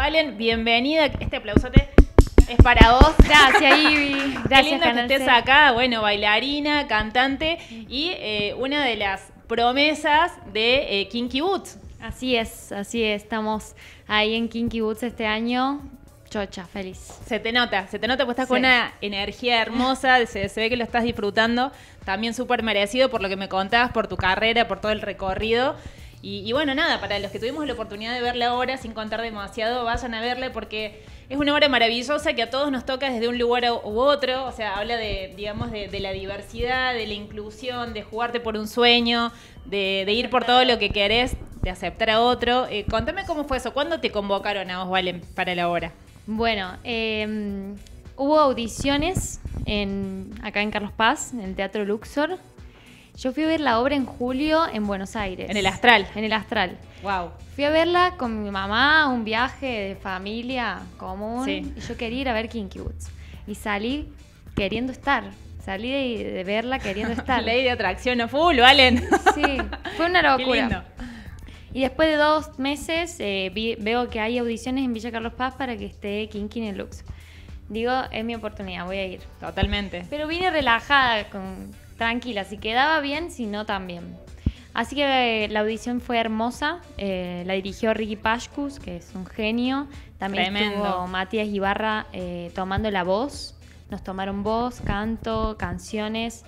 Valen, bienvenida. Este aplausote es para vos. Gracias, Ivy. Gracias, Qué lindo que estés C. acá. Bueno, bailarina, cantante y eh, una de las promesas de eh, Kinky Boots. Así es, así es. Estamos ahí en Kinky Boots este año. Chocha, feliz. Se te nota, se te nota porque estás Sí. con una energía hermosa, se, se ve que lo estás disfrutando, también súper merecido por lo que me contabas, por tu carrera, por todo el recorrido. Y, bueno, nada, para los que tuvimos la oportunidad de verla ahora, sin contar demasiado, vayan a verla porque es una obra maravillosa que a todos nos toca desde un lugar u otro, o sea, habla de, digamos, de, la diversidad, de la inclusión, de jugarte por un sueño, de, ir por todo lo que querés, de aceptar a otro. Eh, contame cómo fue eso, ¿cuándo te convocaron a vos, Valen, para la obra? Bueno, eh, hubo audiciones en, acá en Carlos Paz, en el Teatro Luxor. Yo fui a ver la obra en julio en Buenos Aires. En el Astral. En el Astral. Wow. Fui a verla con mi mamá, un viaje de familia común. Sí. Y yo quería ir a ver Kinky Boots. Y salí queriendo estar. Salí de, de verla queriendo estar. Ley de atracción a full, Valen. Sí, fue una Qué locura. lindo. Y después de dos meses eh, vi- veo que hay audiciones en Villa Carlos Paz para que esté Kinky en el Lux. Digo, es mi oportunidad, voy a ir. Totalmente. Pero vine relajada, con, tranquila, si quedaba bien, si no también. Así que eh, la audición fue hermosa, eh, la dirigió Ricky Pashkus, que es un genio. También Tremendo. estuvo Matías Ibarra eh, tomando la voz. Nos tomaron voz, canto, canciones,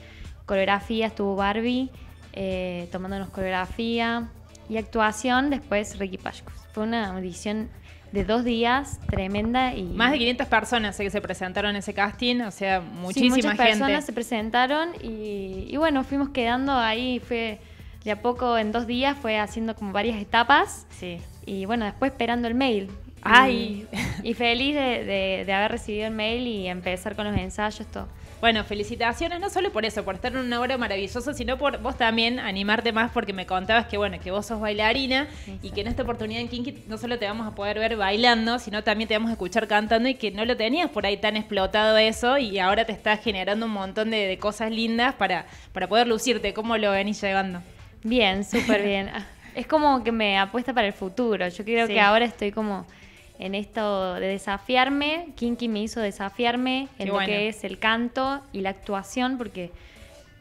coreografía, estuvo Barbie eh, tomándonos coreografía y actuación, después Ricky Pashkus. Fue una audición de dos días, tremenda y... Más de 500 personas sé que se presentaron en ese casting, o sea, Sí, muchísima muchas gente. personas se presentaron y, y bueno, fuimos quedando ahí, fue de a poco en dos días, fue haciendo como varias etapas Sí. y bueno, después esperando el mail. Ay. Y, y feliz de, de- de haber recibido el mail y empezar con los ensayos, todo. Bueno, felicitaciones, no solo por eso, por estar en una obra maravillosa, sino por vos también animarte más porque me contabas que bueno, que vos sos bailarina y que en esta oportunidad en Kinky no solo te vamos a poder ver bailando, sino también te vamos a escuchar cantando y que no lo tenías por ahí tan explotado eso y ahora te estás generando un montón de, de cosas lindas para, para poder lucirte. ¿Cómo lo venís llevando? Bien, súper bien. Es como que me apuesta para el futuro. Yo creo Sí. que ahora estoy como en esto de desafiarme. Kinky me hizo desafiarme en lo que es el canto y la actuación, porque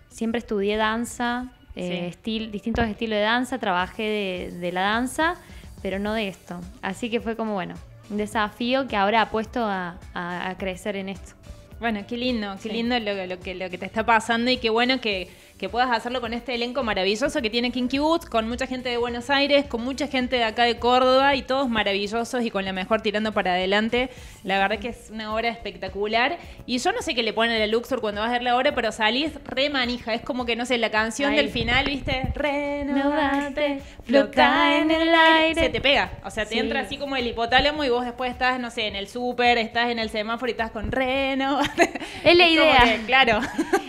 siempre estudié danza, eh, Sí. estil- distintos estilos de danza, trabajé de, de la danza, pero no de esto. Así que fue como, bueno, un desafío que ahora apuesto a, a- a crecer en esto. Bueno, qué lindo, qué Sí. lindo lo, lo que, lo que te está pasando y qué bueno que, que puedas hacerlo con este elenco maravilloso que tiene Kinky Boots, con mucha gente de Buenos Aires, con mucha gente de acá de Córdoba y todos maravillosos y con la mejor tirando para adelante. La verdad que es una obra espectacular. Y yo no sé qué le ponen a la Luxor cuando vas a ver la obra, pero salís re manija. Es como que, no sé, la canción del final, ¿viste? Renovate, flota en el aire. Se te pega. O sea, te Sí. entra así como el hipotálamo y vos después estás, no sé, en el súper, estás en el semáforo y estás con reno. Es la idea. que, claro.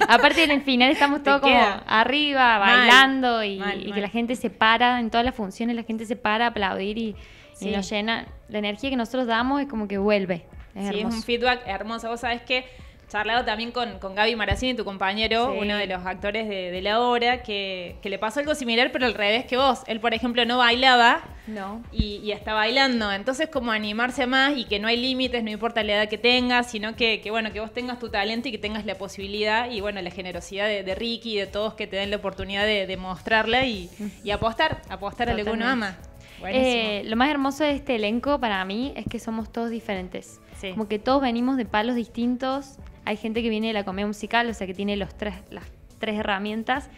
Aparte en el final estamos todos como arriba, Mal, bailando y, mal, y mal. que la gente se para, en todas las funciones la gente se para a aplaudir y, nos llena. La energía que nosotros damos es como que vuelve. Es sí, es un feedback hermoso. Vos sabés que charlado también con, con Gaby Maracini, tu compañero, Sí. uno de los actores de, de la obra, que, que le pasó algo similar, pero al revés que vos. Él, por ejemplo, no bailaba No. y, y está bailando. Entonces, como animarse más y que no hay límites, no importa la edad que tengas, sino que, que, bueno, que vos tengas tu talento y que tengas la posibilidad y bueno, la generosidad de, de Ricky y de todos que te den la oportunidad de, de mostrarla y, y apostar, apostar a lo que uno Totalmente. ama. Eh, lo más hermoso de este elenco para mí es que somos todos diferentes. Sí. Como que todos venimos de palos distintos. Hay gente que viene de la comedia musical, o sea que tiene los tres, las tres herramientas.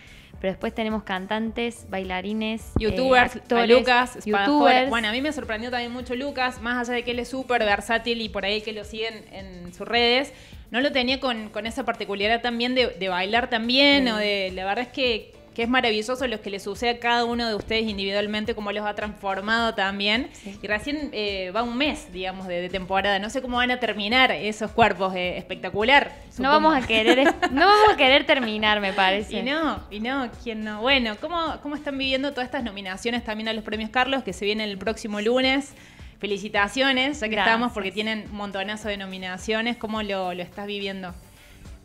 Pero después tenemos cantantes, bailarines, eh, Youtubers, actores, Lucas, youtubers. Bueno, a mí me sorprendió también mucho Lucas, más allá de que él es súper versátil y por ahí que lo siguen en sus redes. No lo tenía con, con esa particularidad también de, de bailar también, o de. La verdad es que, que es maravilloso lo que le sucede a cada uno de ustedes individualmente, cómo los ha transformado también. Sí. Y recién eh, va un mes, digamos, de, de temporada. No sé cómo van a terminar esos cuerpos. eh, espectacular. No vamos a querer, no vamos a querer terminar, me parece. Y no, y no, ¿quién no? Bueno, ¿cómo, ¿cómo están viviendo todas estas nominaciones también a los premios Carlos que se vienen el próximo lunes? Felicitaciones, ya que Gracias. estamos porque tienen un montonazo de nominaciones. ¿Cómo lo, lo estás viviendo?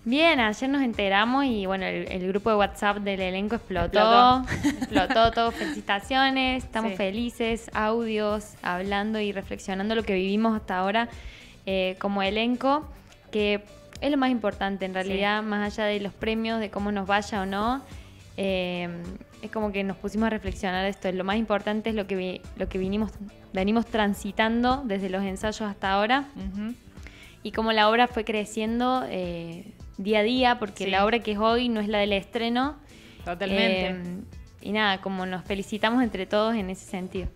Bien, ayer nos enteramos y bueno, el, grupo de WhatsApp del elenco explotó. Explotó, todo. Felicitaciones, estamos felices, audios, hablando y reflexionando lo que vivimos hasta ahora eh, como elenco, que es lo más importante en realidad, más allá de los premios, de cómo nos vaya o no. Eh, es como que nos pusimos a reflexionar esto. Lo más importante es lo que, lo que vinimos, venimos transitando desde los ensayos hasta ahora. Y cómo la obra fue creciendo eh, día a día, porque la obra que es hoy no es la del estreno. Totalmente. Eh, y nada, como nos felicitamos entre todos en ese sentido.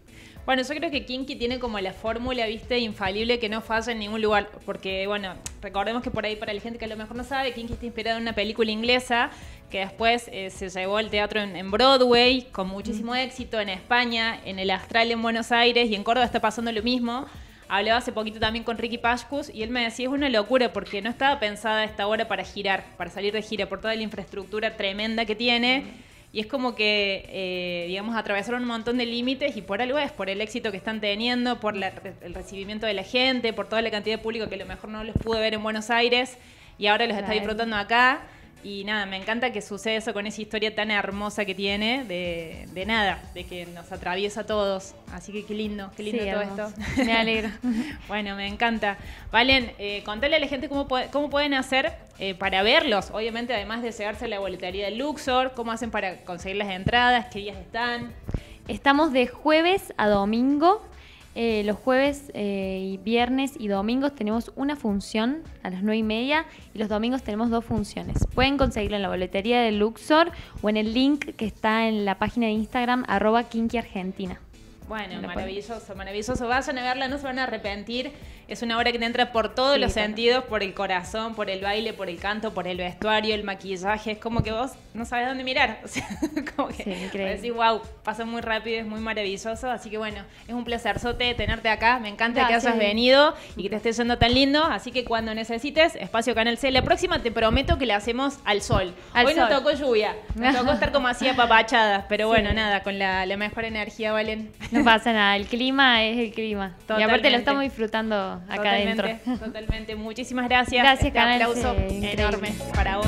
Bueno, yo creo que Kinky tiene como la fórmula, viste, infalible que no falla en ningún lugar. Porque, bueno, recordemos que por ahí, para la gente que a lo mejor no sabe, Kinky está inspirado en una película inglesa que después eh, se llevó al teatro en, Broadway con muchísimo éxito en España, en el Astral en Buenos Aires y en Córdoba está pasando lo mismo. Hablaba hace poquito también con Ricky Pashkus y él me decía, es una locura porque no estaba pensada esta hora para girar, para salir de gira, por toda la infraestructura tremenda que tiene. Y es como que, eh, digamos, atravesaron un montón de límites y por algo es, por el éxito que están teniendo, por el recibimiento de la gente, por toda la cantidad de público que a lo mejor no los pude ver en Buenos Aires y ahora los está disfrutando acá. Y nada, me encanta que suceda eso con esa historia tan hermosa que tiene de, de nada, de que nos atraviesa a todos. Así que qué lindo, qué lindo todo esto. Me alegro. bueno, me encanta. Valen, eh, contale a la gente cómo, cómo pueden hacer eh, para verlos. Obviamente, además de llegarse a la boletería del Luxor, cómo hacen para conseguir las entradas, qué días están. Estamos de jueves a domingo eh, los jueves eh, y viernes y domingos tenemos una función a las 9 y media y los domingos tenemos dos funciones. Pueden conseguirlo en la boletería de Luxor o en el link que está en la página de Instagram arroba Kinky Argentina. Bueno, maravilloso, maravilloso. Vayan a verla, no se van a arrepentir. Es una obra que te entra por todos los sentidos, por el corazón, por el baile, por el canto, por el vestuario, el maquillaje. Es como que vos no sabes dónde mirar. O sea, como que decís, wow, pasa muy rápido, es muy maravilloso. Así que bueno, es un placer sote tenerte acá. Me encanta que hayas venido y que te estés yendo tan lindo. Así que cuando necesites, Espacio Canal C. La próxima te prometo que la hacemos al sol. Hoy no tocó lluvia, nos tocó estar como así apapachadas. Pero bueno, nada, con la, mejor energía, Valen. No pasa nada, el clima es el clima. Y aparte lo estamos disfrutando acá totalmente, adentro. Totalmente, muchísimas gracias. Gracias, este canal, aplauso enorme para vos.